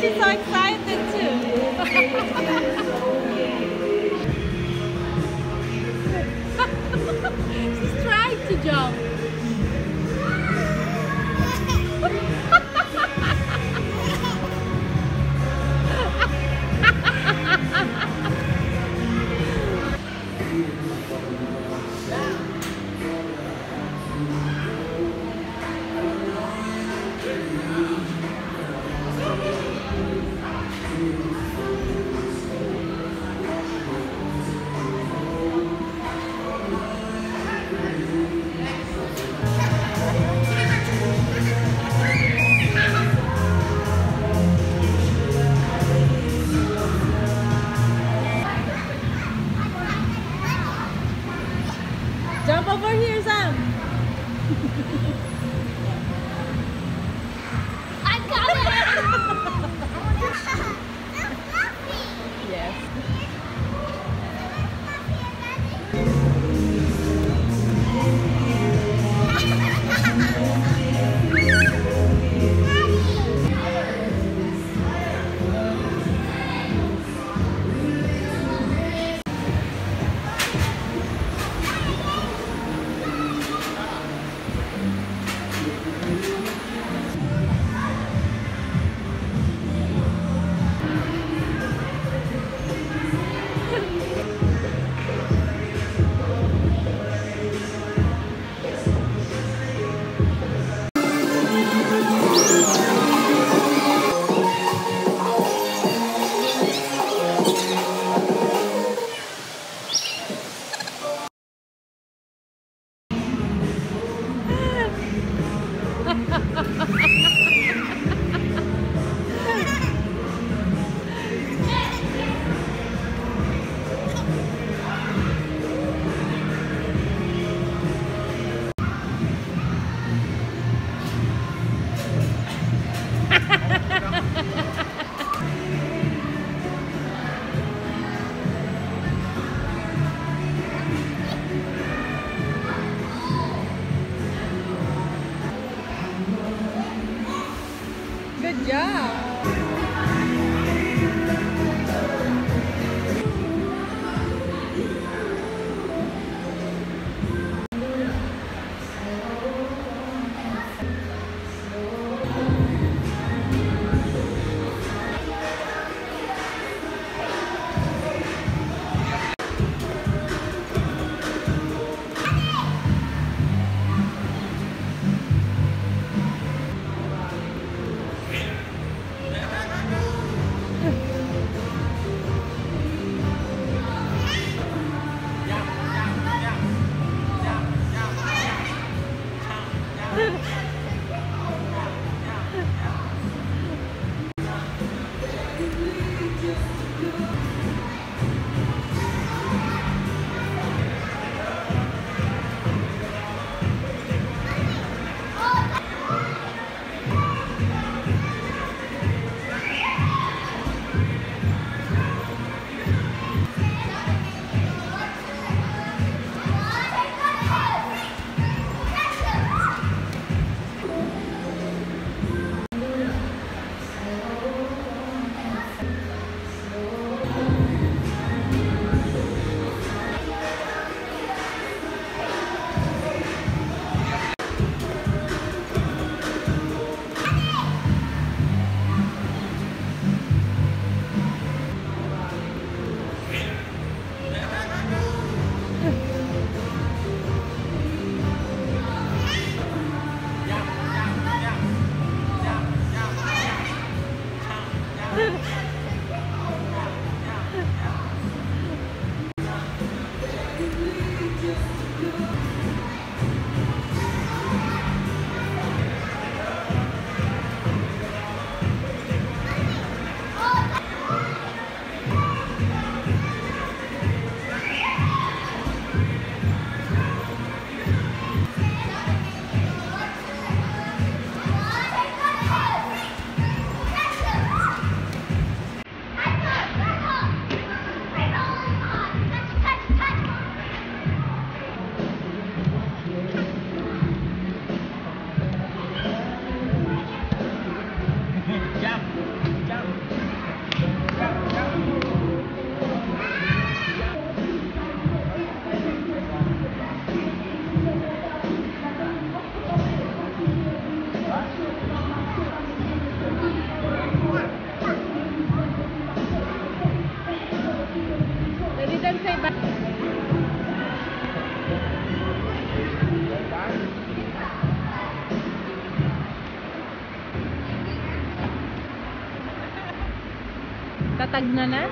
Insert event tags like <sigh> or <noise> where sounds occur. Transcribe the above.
she's so excited too. <laughs> Over here, Sam. Good Tatag na na?